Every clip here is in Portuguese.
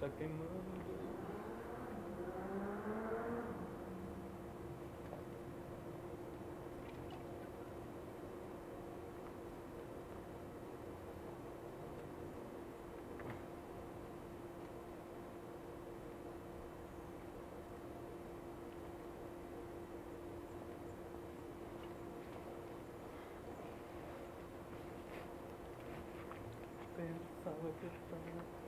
tá queimando. Pensava que eu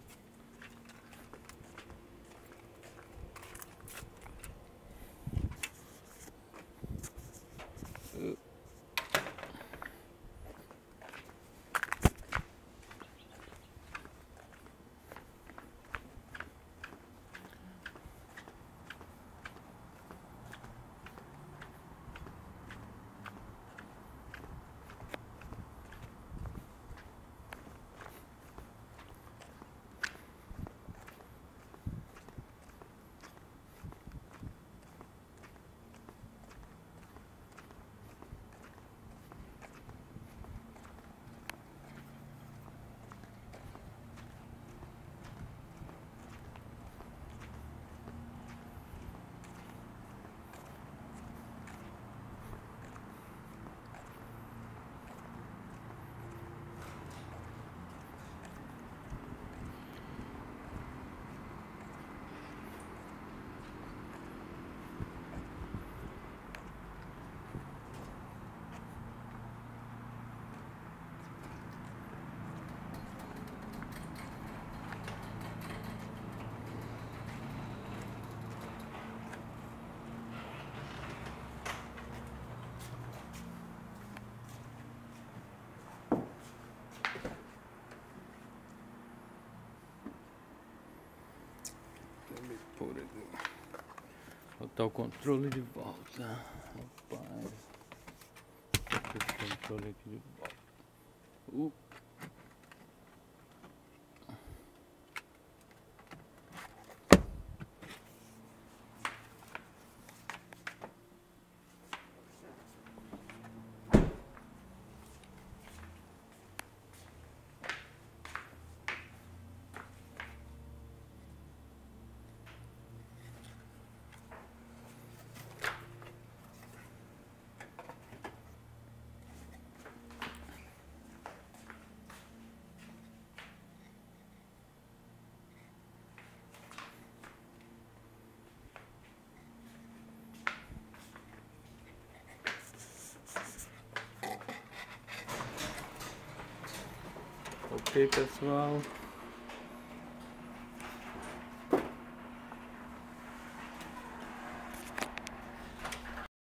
Aqui. Botar o controle de volta. Rapaz. Esse controle aqui de volta. Uh. tape as well.